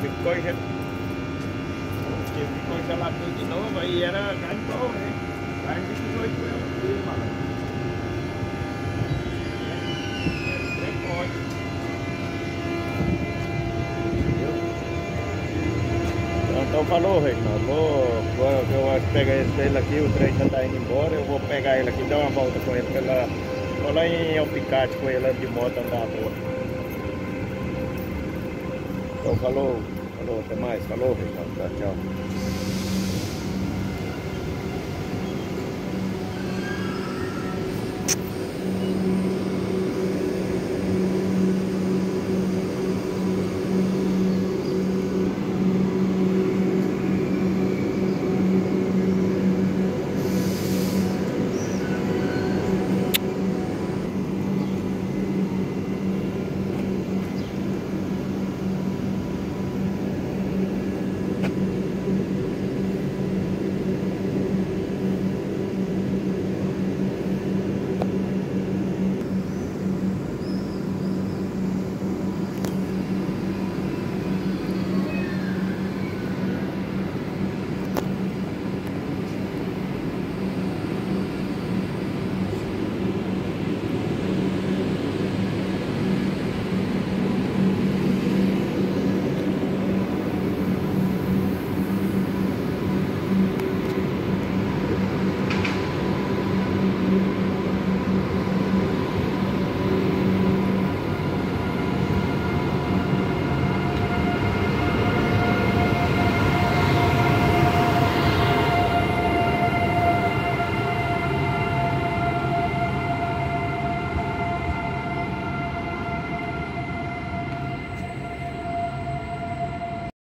ficou, já, ficou gelador de novo, aí era carne boa, né? Carne de 18 euros quilo, mano. Então falou, Reginaldo, vou, vou, eu acho que pegar esse dele aqui, o trem já tá indo embora, eu vou pegar ele aqui, dar uma volta com ele pela. Vou lá em Alpicate com ele de moto andar boa. Então falou, falou, até mais, falou, Reginaldo, tchau.